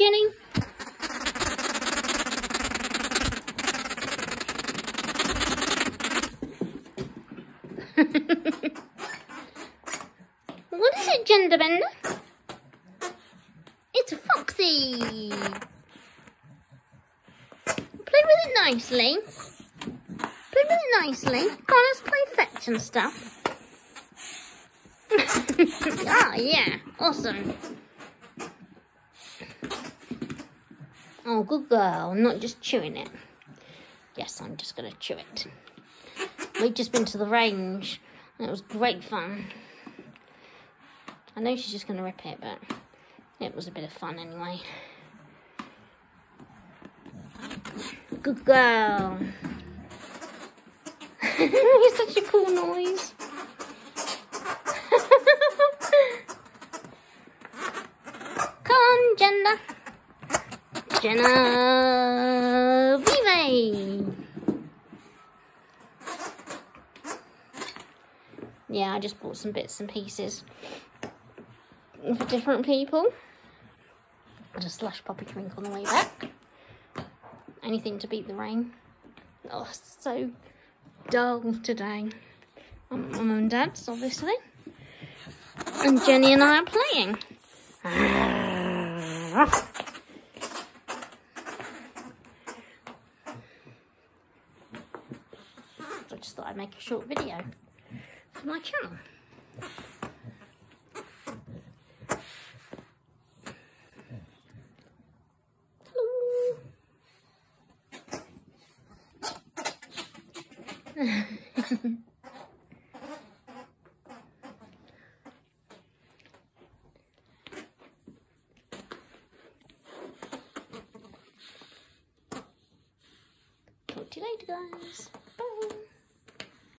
Jenny. what is it, Gender Bender? It's a foxy. Play with it nicely. Play with it nicely. Come on, let's play fetch and stuff. ah, yeah. Awesome. Oh, good girl. I'm not just chewing it. Yes, I'm just going to chew it. We've just been to the range. And it was great fun. I know she's just going to rip it, but it was a bit of fun anyway. Good girl. it's such a cool noise. Come on, Jenna. Jenna Vive. Yeah, I just bought some bits and pieces for different people. I just Slush Puppie drink on the way back. Anything to beat the rain. Oh, so dull today. Um, Mum and Dad's, obviously. And Jenny and I are playing. I just thought I'd make a short video for my channel. Talk to you later, guys. Bye.